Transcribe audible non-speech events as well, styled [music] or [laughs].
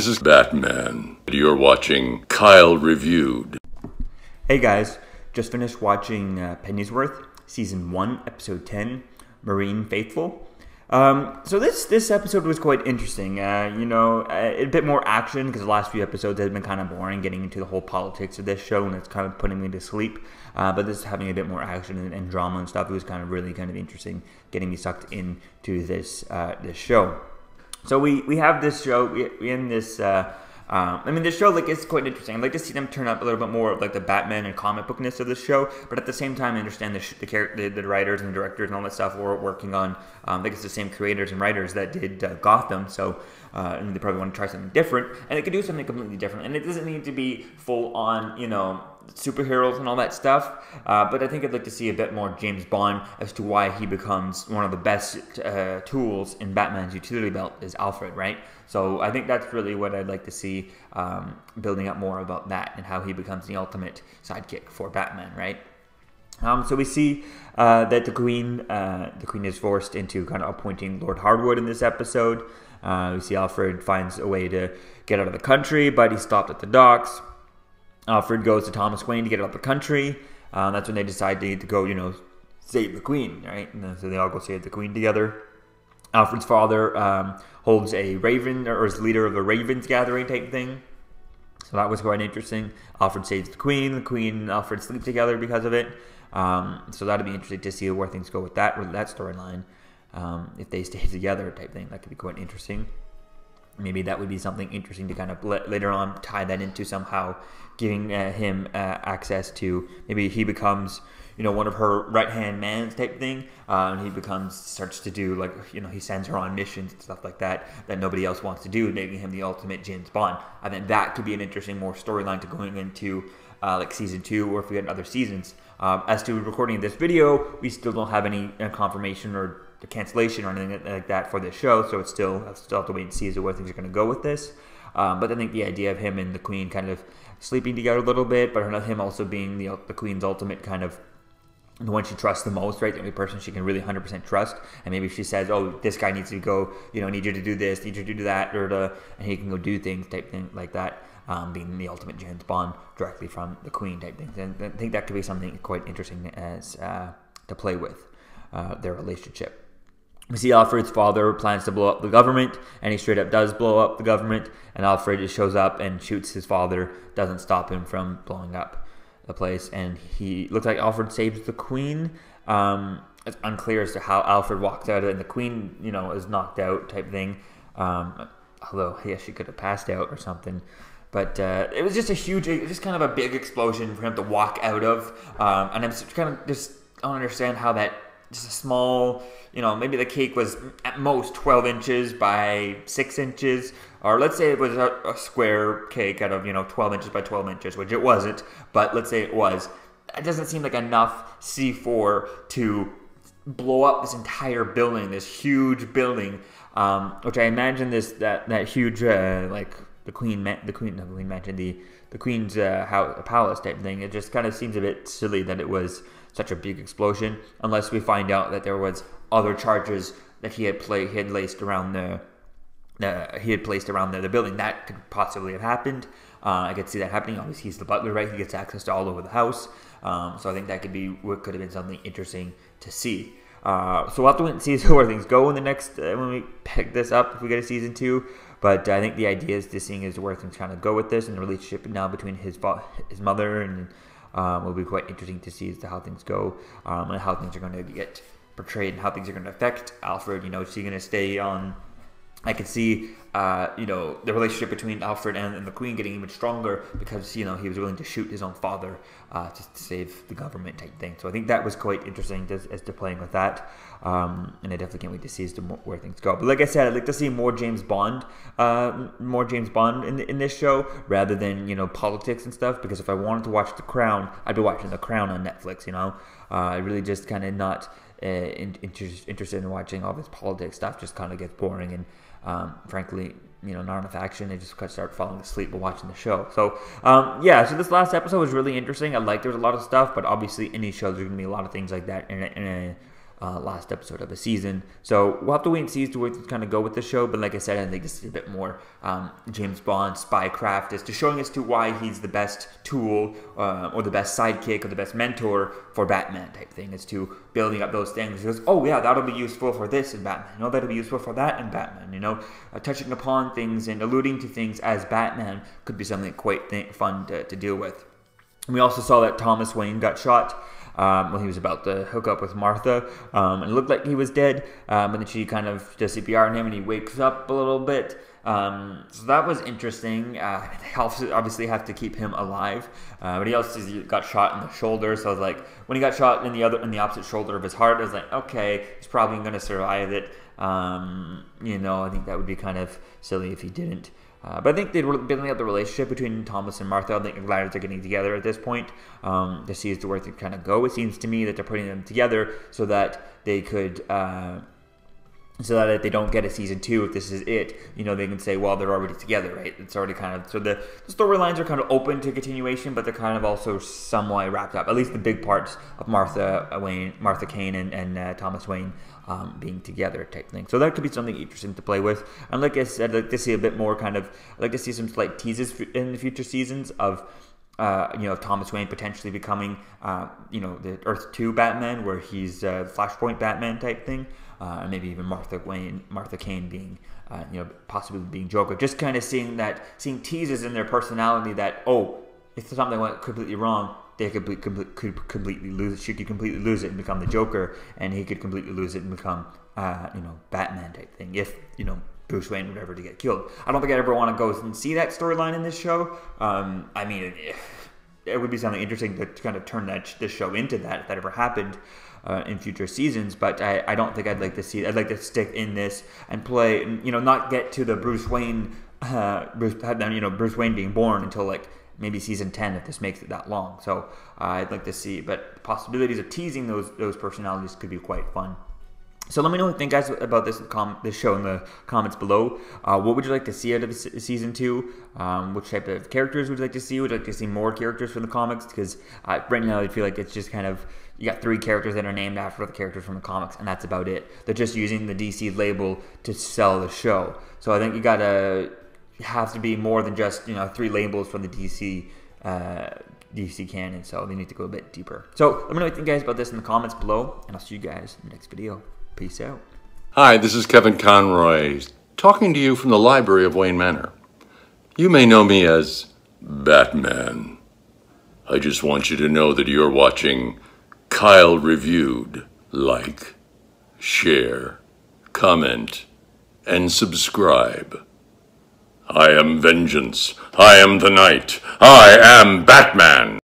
this is Batman. You're watching Kyle Reviewed. Hey guys, just finished watching uh, Pennyworth, season one, episode ten, Marianne Faithfull. Um, so this this episode was quite interesting. Uh, you know, a, a, bit more action because the last few episodes have been kind of boring, getting into the whole politics of this show, and it's kind of putting me to sleep. Uh, but this having a bit more action and, and, drama and stuff, it was kind of really kind of interesting, getting me sucked into this uh, this show. So we we have this show. In this. Uh, um, I mean, this show like is quite interesting. I'd like to see them turn up a little bit more of like the Batman and comic bookness of the show, but at the same time, I understand the sh- the, the, the, writers and the directors and all that stuff were working on. Um, I think it's the same creators and writers that did uh, Gotham, so uh, and they probably want to try something different, and they could do something completely different, and it doesn't need to be full on, you know, superheroes and all that stuff. Uh, but I think I'd like to see a bit more James Bond as to why he becomes one of the best uh, tools in Batman's utility belt is Alfred, right? So I think that's really what I'd like to see um, building up more about that and how he becomes the ultimate sidekick for Batman, right? Um, so we see uh, that the Queen, uh, the Queen is forced into kind of appointing Lord Harwood in this episode. Uh, we see Alfred finds a way to get out of the country, but he's stopped at the docks. Alfred goes to Thomas Wayne to get out the country. Uh, that's when they decide to, to go, you know, save the queen, right? And so they all go save the queen together. Alfred's father um, holds a raven, or is leader of a ravens gathering type thing. So that was quite interesting. Alfred saves the queen. The queen and Alfred sleep together because of it. Um, so that'd be interesting to see where things go with that with that storyline. Um, if they stay [laughs] together, type thing, that could be quite interesting maybe that would be something interesting to kind of later on tie that into somehow giving uh, him uh, access to maybe he becomes you know one of her right hand man type thing uh, and he becomes starts to do like you know he sends her on missions and stuff like that that nobody else wants to do making him the ultimate James Bond. I think that could be an interesting more storyline to going into uh, like season two or if we get other seasons. Um, as to recording this video we still don't have any uh, confirmation or the cancellation or anything like that for this show. So it's still I still have to wait and see as to where things are going to go with this. Um, but I think the idea of him and the Queen kind of sleeping together a little bit, but him also being the the Queen's ultimate kind of the one she trusts the most, right? The only person she can really 100% trust. And maybe she says, oh, this guy needs to go, you know, need you to do this, need you to do that, or to, and he can go do things type thing like that, um, being the ultimate James Bond directly from the Queen type thing. And I think that could be something quite interesting as uh, to play with uh, their relationship. We see Alfred's father plans to blow up the government, and he straight up does blow up the government. And Alfred just shows up and shoots his father, doesn't stop him from blowing up the place. And he looks like Alfred saves the queen. Um, it's unclear as to how Alfred walks out, and the queen, you know, is knocked out type thing. Um, although, yeah, she could have passed out or something. But uh, it was just a huge, just kind of a big explosion for him to walk out of. Um, and I'm just kind of just don't understand how that just a small, you know, maybe the cake was at most 12 inches by 6 inches, or let's say it was a, a, square cake out of, you know, 12 inches by 12 inches, which it wasn't, but let's say it was. It doesn't seem like enough C4 to blow up this entire building, this huge building, um, which I imagine this, that, that huge, uh, like, the queen, the queen, the queen mentioned the, the queen's uh, house, palace type thing. It just kind of seems a bit silly that it was such a big explosion unless we find out that there was other charges that he had play he had laced around the uh, he had placed around the, the building that could possibly have happened. Uh, I could see that happening. Obviously, he's the butler, right? He gets access to all over the house, um, so I think that could be what could have been something interesting to see. Uh, so we'll have to wait and see [laughs] where things go in the next uh, when we pick this up if we get a season two. But I think the idea is to seeing is where things kind of go with this and the relationship now between his his mother and um, will be quite interesting to see as to how things go um, and how things are going to get portrayed and how things are going to affect Alfred. You know, is he going to stay on? I can see, uh, you know, the relationship between Alfred and, and, the Queen getting even stronger because you know he was willing to shoot his own father uh, to, to, save the government type thing. So I think that was quite interesting as, as to playing with that, um, and I definitely can't wait to see as to where things go. But like I said, I'd like to see more James Bond, uh, more James Bond in in this show rather than you know politics and stuff. Because if I wanted to watch The Crown, I'd be watching The Crown on Netflix. You know, uh, I really just kind of not. Uh, in, interested in watching all this politics stuff just kind of gets boring and um, frankly, you know, not enough action. They just start falling asleep while watching the show. So, um, yeah, so this last episode was really interesting. I liked there was a lot of stuff, but obviously, any show, there's going to be a lot of things like that in a, in a uh, last episode of a season. So we'll have to wait and see as to where to kind of go with the show. But like I said, I think this is a bit more um, James Bond spycraft as to showing us to why he's the best tool uh, or the best sidekick or the best mentor for Batman type thing. As to building up those things. He goes, oh yeah, that'll be useful for this in Batman. You know, that'll be useful for that in Batman. You know, uh, touching upon things and alluding to things as Batman could be something quite th- fun to, to deal with. And we also saw that Thomas Wayne got shot um, when he was about to hook up with Martha. Um, and it looked like he was dead, um, and then she kind of does CPR on him, and he wakes up a little bit. Um, so that was interesting. Uh, they obviously have to keep him alive, uh, but he also got shot in the shoulder. So I was like, when he got shot in the other in the opposite shoulder of his heart, I was like, okay, he's probably going to survive it. Um, you know, I think that would be kind of silly if he didn't. Uh, but I think they're building up the relationship between Thomas and Martha. I think I'm glad they're getting together at this point um, to see as to kind of go. It seems to me that they're putting them together so that they could. Uh, so that if they don't get a season two, if this is it, you know, they can say, well, they're already together, right? It's already kind of so the, the storylines are kind of open to continuation, but they're kind of also somewhat wrapped up. At least the big parts of Martha Wayne, Martha Kane, and, and uh, Thomas Wayne um, being together type thing. So that could be something interesting to play with. And like I said, I'd like to see a bit more kind of, I'd like to see some slight teases in the future seasons of. Uh, you know, of Thomas Wayne potentially becoming, uh, you know, the Earth Two Batman, where he's uh, Flashpoint Batman type thing uh, maybe even Martha Wayne, Martha Kane being, uh, you know, possibly being Joker. Just kind of seeing that, seeing teases in their personality that, oh, if something went completely wrong, they could, be, could completely lose. She could completely lose it and become the Joker, and he could completely lose it and become, uh, you know, Batman type thing. If you know Bruce Wayne would ever to get killed, I don't think I'd ever want to go and see that storyline in this show. Um, I mean, it, it would be something interesting to kind of turn that this show into that if that ever happened uh, in future seasons. But I, I don't think I'd like to see. I'd like to stick in this and play. You know, not get to the Bruce Wayne, uh, Bruce, you know, Bruce Wayne being born until like maybe season 10 if this makes it that long so uh, i'd like to see but possibilities of teasing those those personalities could be quite fun so let me know what you think, guys, about this com- this show in the comments below. Uh, what would you like to see out of season two? Um, which type of characters would you like to see? Would you like to see more characters from the comics? Because uh, right now I feel like it's just kind of you got three characters that are named after the characters from the comics, and that's about it. They're just using the DC label to sell the show. So I think you gotta have to be more than just you know three labels from the DC. Uh, DC canon, so they need to go a bit deeper. So let me know what you think, guys, about this in the comments below, and I'll see you guys in the next video. Peace out. Hi, this is Kevin Conroy, talking to you from the library of Wayne Manor. You may know me as Batman. I just want you to know that you're watching Kyle Reviewed. Like, share, comment, and subscribe. I am vengeance. I am the night. I am Batman.